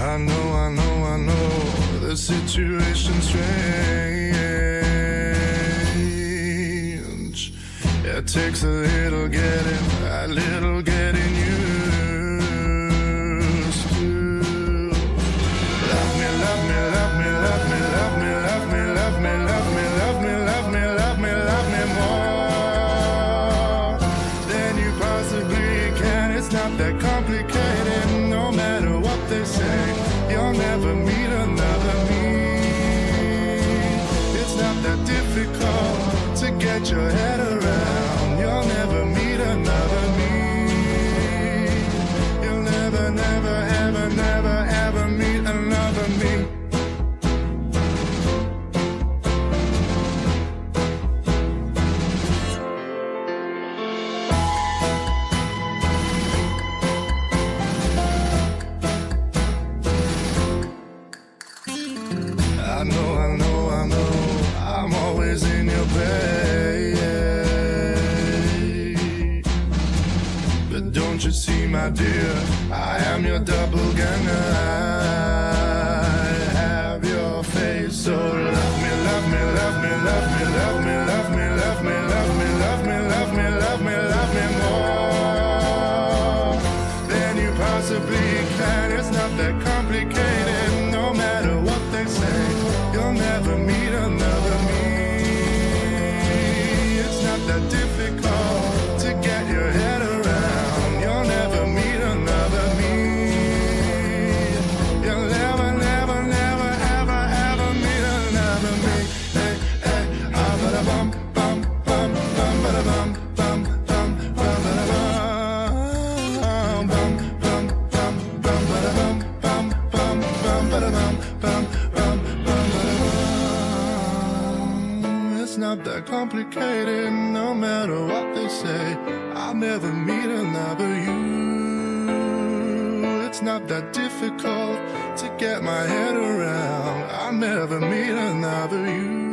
I know, I know, I know the situation's strange. It takes a little getting, a little getting you. That difficult to get your head around. You'll never meet another me. You'll never, never, ever, never, ever meet another me. I know, I know, my dear, I am your doppelganger. I have your face, so love me, love me, love me, love me, love me, love me, love me, love me, love me, love me, love me, love me more than you possibly can. It's not that complicated, no matter what they say. You'll never meet another me. It's not that difficult not that complicated, no matter what they say. I'll never meet another you. It's not that difficult to get my head around. I'll never meet another you.